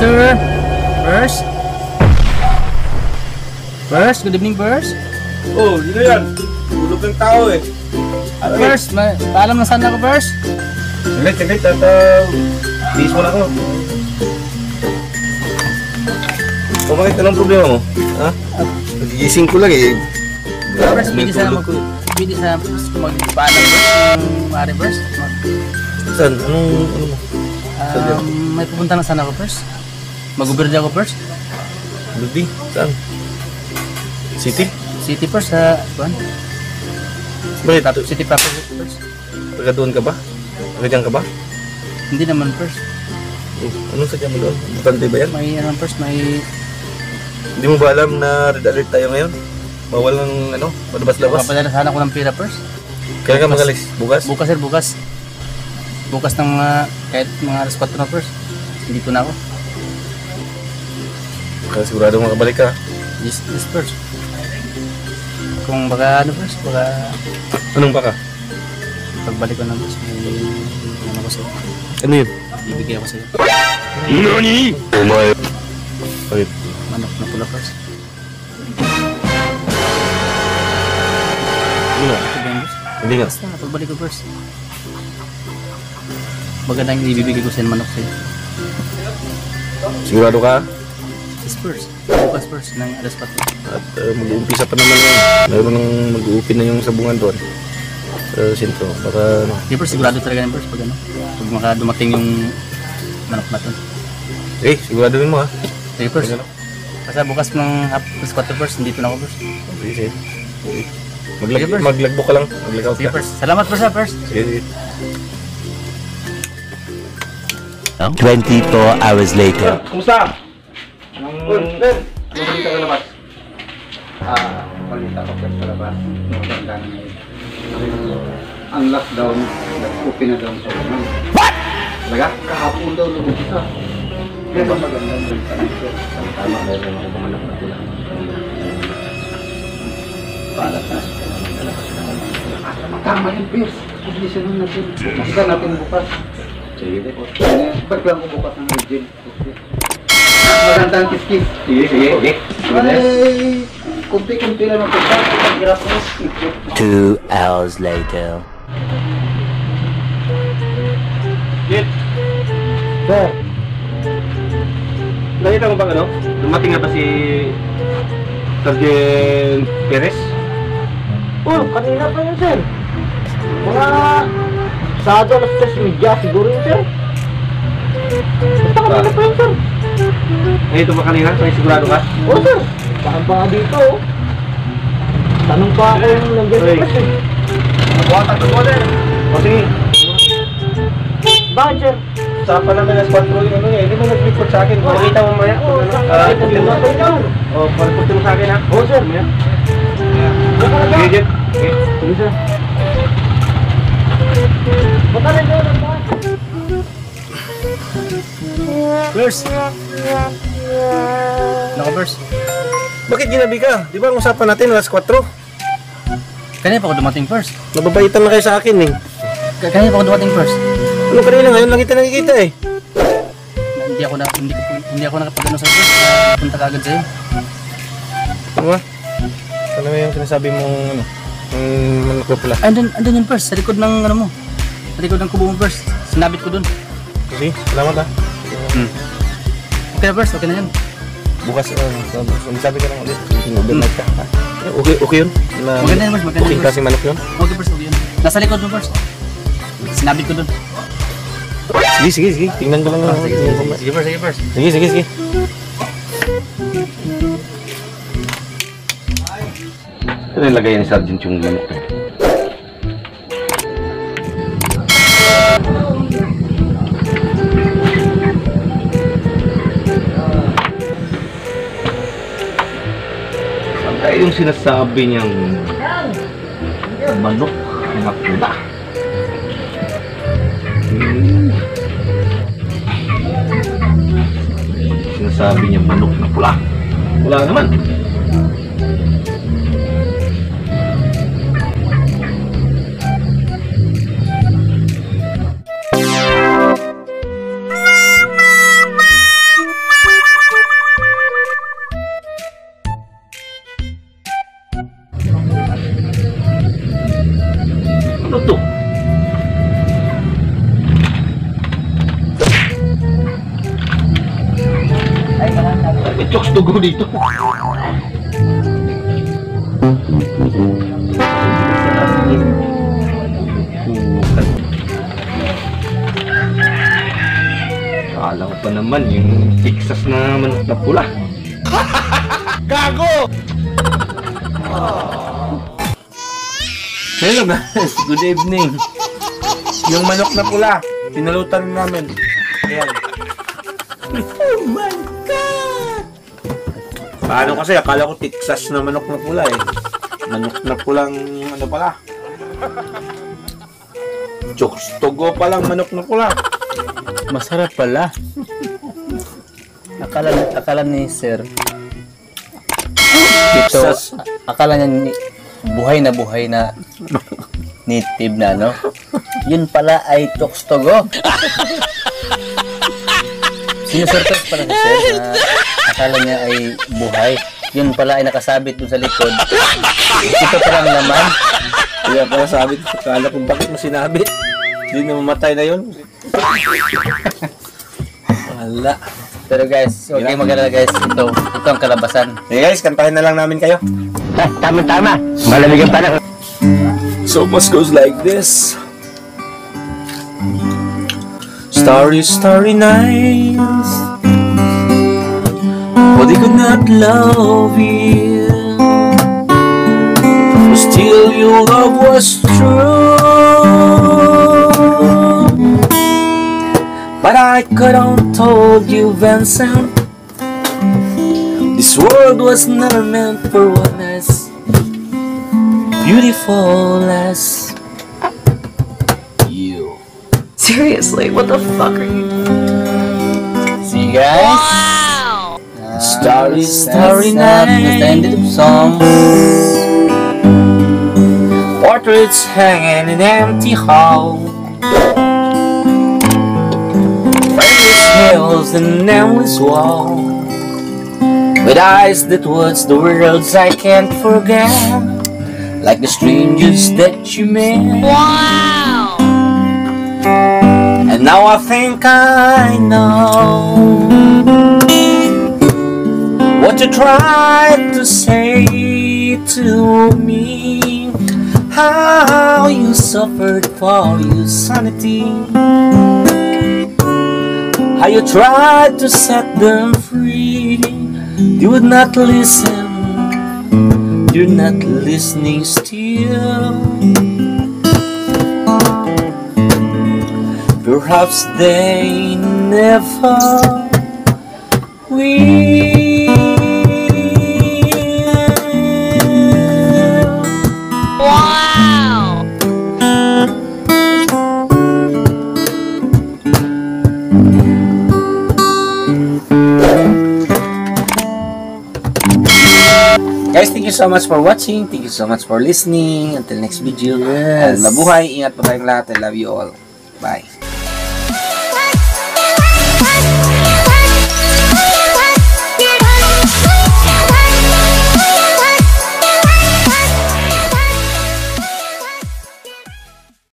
sir. First. First, good evening, First. Oh, yun na yan. Tulog ng tao eh. Ano eh? First, ma paalam na saan ako, First? Saglit, saglit. At uh, tiis mo na ako. O bakit? Anong problema mo? Ha? Nagigising ko lang eh. First, pwede sana mag... Pwede sana magpaalam, First. Yung maaari, First. Saan? Anong, ano? Sadya. Um, may pupunta na sana ako, First. Mag-uberde ako, First. Ludi? Saan? City? City, First, sa... Kuan? Bakit? Top City Property, First. Taga doon ka ba? Taga dyan ka ba? Hindi naman, First. Oh, anong sadya mo doon? Butante ba yan? May, ano, First, may... Hindi mo ba alam na red alert tayo ngayon? Bawal ng ano, malabas-labas. Papadala sana ko ng pera, First. Kaya ka magalis? Bukas? Bukas, sir, bukas. Bukas ng mga, kahit mga alas 4 na, First. Hindi ko na ako. Kaya sigurado makabalik ka. Yes, yes, First. Kung baka, ano, First, baka... Anong baka? Pagbalik ko na, First, may... Ano ko sa'yo. Ano yun? Ibigay ako sa'yo. Bakit? Manok na pula, First. Ano nga? Yun, First? Hindi nga. Basta, pagbalik ko, First. Maganda yung ibibigay ko ng manok sa'yo. Sigurado ka? First. Bukas, First, ng alas 4. At uh, mag-uumpisa pa naman yan. Mayroon nang mag-uupin na yung sabungan doon. Sa sentro. Baka ano. Hindi, sigurado talaga yung First, pag ano. Pag maka dumating yung manok na to. Eh, sigurado rin mo ha. Sige, First. Kasi bukas ng half plus 4 First, nandito na ako, First. Sige, sige. Sige. Maglag Sige, maglagbo ka lang. Sige, ka. First. Salamat, First, ha, First. Sige, sige. 24 hours later. Kumusta? Anong... Anong balita ka labas? Ah, balita ko sa labas. Ang lockdown, nag-open na daw sa unang. What? Talaga? Kahapon daw nag-umpisa. Kaya ba magandang balita na ito? Tama, mayroon ako pumanap na pula. Paalat na. Tama yung Pierce. Publisyon nun natin. Makita natin bukas. Sige. Ba't lang ko bukas ng region? Magandang kiskis. Sige, sige. Ay, kunti-kunti lang ang. Ang hirap mo. Two hours later. Git. Sir, Nakita mo ba ano? Dumating na ba si Sergeant Perez? Oh, kanina pa yun, sir. Mga Sado alas 3 media siguro yun, sir. Basta kanina pa yun, sir. Eh, ito ba kanina? May sigurado ka? Oo, sir. Saan nga dito, oh. Tanong pa ako yung nandiyan sa press, eh. Buwatan ko mo din. O sige, Bakit, sir? usapan namin ng squad crew yung ano eh. Hindi mo nag-report sa akin. Makikita mo maya. Oo, Ah, sir. report mo. Sir, sir. O, report mo sa akin ha. Oo, sir. Maya. Sir, Jet. Okay. Sige, sir. Ano ka, First? Bakit ginabi ka? Di ba ang usapan natin alas 4? Kanina pa ako dumating, First. Nababaitan na kayo sa akin eh. Kanina pa ako dumating, First. Ano kanina ngayon lang kita nakikita eh. Hindi ako na, hindi ko, hindi ako nakapagano sa First. punta ka agad sa'yo. Ano ba? Ano yung sinasabi mong ano? Ang manok na pula. Andun, andun yun, First. Sa likod ng, ano mo. Likod ng kubo mo, First. Sinabit ko dun. Sige, salamat ha. Hmm. Okay na, First. Okay na yan. Bukas, uh, sabi ka lang ulit. Overnight ka. ha? Okay, okay yun? Na, Maganda yun, First. Maganda okay yun, kasi First. manok yun? Okay, First. Okay yun. Nasa likod mo, First. Sinabit ko dun. Sige, sige, sige. Tingnan ko lang. Ah, sige, sige, sige. Sige, First. Sige, First. Sige, sige, sige. Ano yung lagay ni Sergeant yung manok eh? Yung sinasabi niyang manok na pula? Hmm. Sinasabi niya manok na pula. Wala naman. Chokes to go dito. Kala ko pa naman yung Texas na manok na pula. Hello guys, good evening. Yung manok na pula, pinalutan namin. Paano kasi, akala ko Texas na manok na pula eh. Manok na pulang ano pala. Chokes togo palang manok na pula. Masarap pala. akala, akala ni Sir. Ito, Texas. akala niya ni, buhay na buhay na native na, no? Yun pala ay Tokstogo. Sinusurprise pala si Sir na akala niya ay buhay. Yun pala ay nakasabit dun sa likod. Ito pala ang laman. Kaya pala sabi ko, akala ko bakit mo sinabi? Hindi na mamatay na yun. Wala. Pero guys, huwag kayong mag-alala guys. Ito, ito ang kalabasan. Hey guys, kantahin na lang namin kayo. Tama-tama. Malamig ang panahon. So much goes like this. Starry, starry nights. They could not love you. Still, your love was true. But I couldn't told you, Vincent. This world was never meant for one as beautiful as you. Seriously, what the fuck are you See you guys. Starry, That's- starry that's, That's the end of the. Portraits hanging in an empty hall. Friendless hills and endless wall. With eyes that watch the worlds I can't forget. Like the strangers that you met. Wow! And now I think I know you tried to say to me. How you suffered for your sanity. How you tried to set them free. You would not listen. You're not listening still. Perhaps they never will. So much for watching. Thank you so much for listening. Until next video. Yes. And mabuhay. Ingat po tayong lahat. I love you all. Bye.